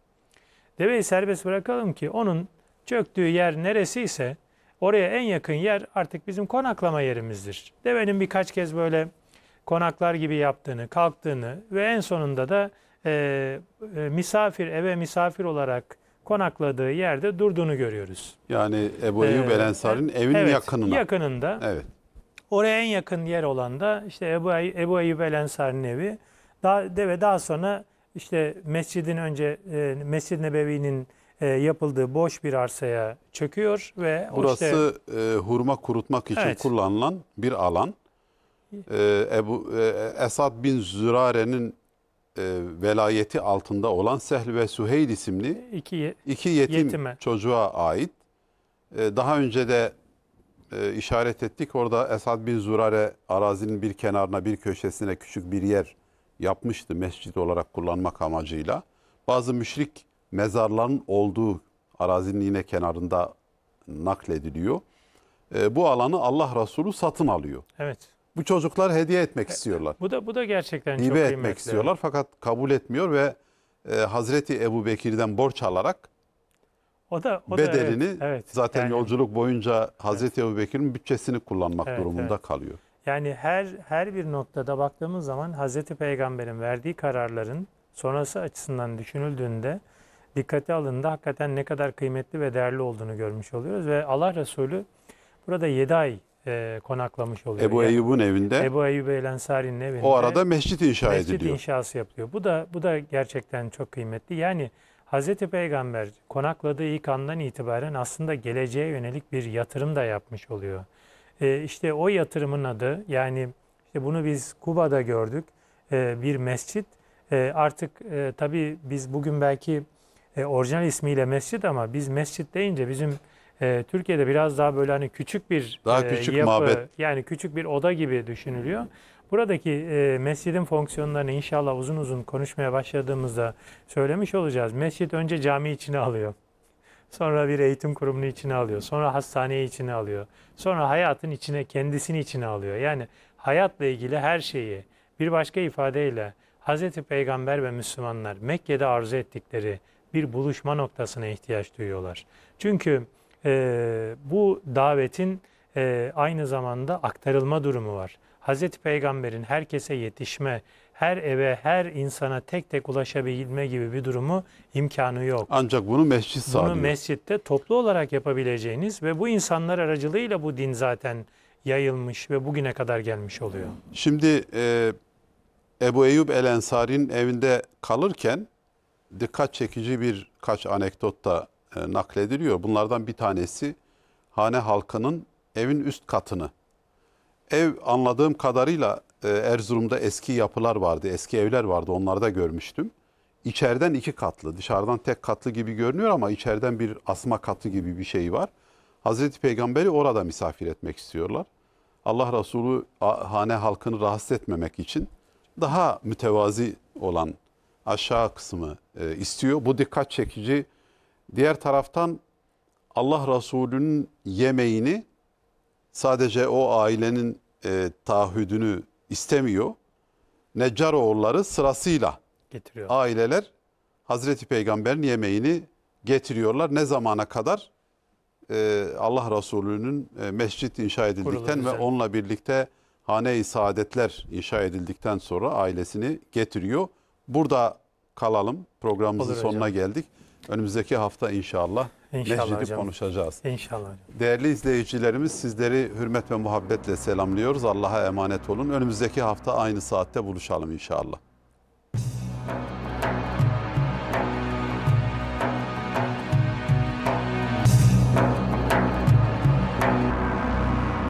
Deveyi serbest bırakalım ki onun çöktüğü yer neresiyse oraya en yakın yer artık bizim konaklama yerimizdir. Devenin birkaç kez böyle konaklar gibi yaptığını, kalktığını ve en sonunda da e, e, misafir, eve misafir olarak konakladığı yerde durduğunu görüyoruz. Yani Ebu Eyyub Ee, El Ensari'nin evinin Evet, yakınına. Yakınında. Evet. Oraya en yakın yer olan da işte Ebu, Ebu Eyyub El Ensari'nin evi. Daha, de ve daha sonra işte mescidin önce e, Mescid-i Nebevi'nin e, yapıldığı boş bir arsaya çöküyor ve o işte Burası e, hurma kurutmak için Evet. kullanılan bir alan. E, Ebu e, Esad bin Zürare'nin e, velayeti altında olan Sehl ve Süheyl isimli iki ye- iki yetim Yetime. çocuğa ait. E, daha önce de e, işaret ettik. Orada Esad bin Zürare arazinin bir kenarına, bir köşesine küçük bir yer yapmıştı mescit olarak kullanmak amacıyla. Bazı müşrik mezarların olduğu arazinin yine kenarında naklediliyor. E, bu alanı Allah Resulü satın alıyor. evet. Bu çocuklar hediye etmek istiyorlar. Bu da bu da gerçekten çok Hibe kıymetli. etmek istiyorlar fakat kabul etmiyor ve e, Hazreti Ebu Bekir'den borç alarak O da o da bedelini evet, evet. zaten Yani- yolculuk boyunca Hazreti Ebu Bekir'in bütçesini kullanmak Evet, durumunda evet. kalıyor. Yani her her bir noktada baktığımız zaman Hazreti Peygamber'in verdiği kararların sonrası açısından düşünüldüğünde dikkate alındığında hakikaten ne kadar kıymetli ve değerli olduğunu görmüş oluyoruz ve Allah Resulü burada 7 ay e, konaklamış oluyor. Ebu Eyyub'un evinde Ebu Eyyub El Ensari'nin evinde. o arada mescit inşa mescid ediliyor. inşası yapılıyor. Bu da bu da gerçekten çok kıymetli. Yani Hazreti Peygamber konakladığı ilk andan itibaren aslında geleceğe yönelik bir yatırım da yapmış oluyor. Ee, işte o yatırımın adı yani işte bunu biz Kuba'da gördük. Ee, bir mescit. Ee, artık e, tabii biz bugün belki e, orijinal ismiyle mescit ama biz mescit deyince bizim e, Türkiye'de biraz daha böyle hani küçük bir Daha e, küçük yapı, mabet. yani küçük bir oda gibi düşünülüyor. Buradaki e, mescidin fonksiyonlarını inşallah uzun uzun konuşmaya başladığımızda söylemiş olacağız. Mescit önce cami içine alıyor. Sonra bir eğitim kurumunu içine alıyor. Sonra hastaneyi içine alıyor. Sonra hayatın içine, kendisini içine alıyor. Yani hayatla ilgili her şeyi bir başka ifadeyle Hazreti Peygamber ve Müslümanlar Mekke'de arzu ettikleri bir buluşma noktasına ihtiyaç duyuyorlar. Çünkü e, bu davetin e, aynı zamanda aktarılma durumu var. Hazreti Peygamber'in herkese yetişme, her eve, her insana tek tek ulaşabilme gibi bir durumu imkanı yok. Ancak bunu mescit Bunu sağlıyor. mescitte toplu olarak yapabileceğiniz ve bu insanlar aracılığıyla bu din zaten yayılmış ve bugüne kadar gelmiş oluyor. Şimdi e, Ebu Eyyub El Ensari'nin evinde kalırken dikkat çekici birkaç anekdot da e, naklediliyor. Bunlardan bir tanesi hane halkının evin üst katını. Ev anladığım kadarıyla e, Erzurum'da eski yapılar vardı, eski evler vardı. Onları da görmüştüm. İçeriden iki katlı, dışarıdan tek katlı gibi görünüyor ama içeriden bir asma katı gibi bir şey var. Hazreti Peygamber'i orada misafir etmek istiyorlar. Allah Resulü hane halkını rahatsız etmemek için daha mütevazi olan aşağı kısmı e, istiyor. Bu dikkat çekici. Diğer taraftan Allah Resulü'nün yemeğini sadece o ailenin e, taahhüdünü istemiyor. Neccaroğulları sırasıyla Getiriyor. aileler Hazreti Peygamber'in yemeğini getiriyorlar. Ne zamana kadar? Ee, Allah Resulü'nün e, mescit inşa edildikten ve düzen. onunla birlikte hane-i saadetler inşa edildikten sonra ailesini getiriyor. Burada kalalım. Programımızın Olur sonuna hocam. geldik. Önümüzdeki hafta inşallah İnşallah hocam. konuşacağız. İnşallah hocam. Değerli izleyicilerimiz sizleri hürmet ve muhabbetle selamlıyoruz. Allah'a emanet olun. Önümüzdeki hafta aynı saatte buluşalım inşallah.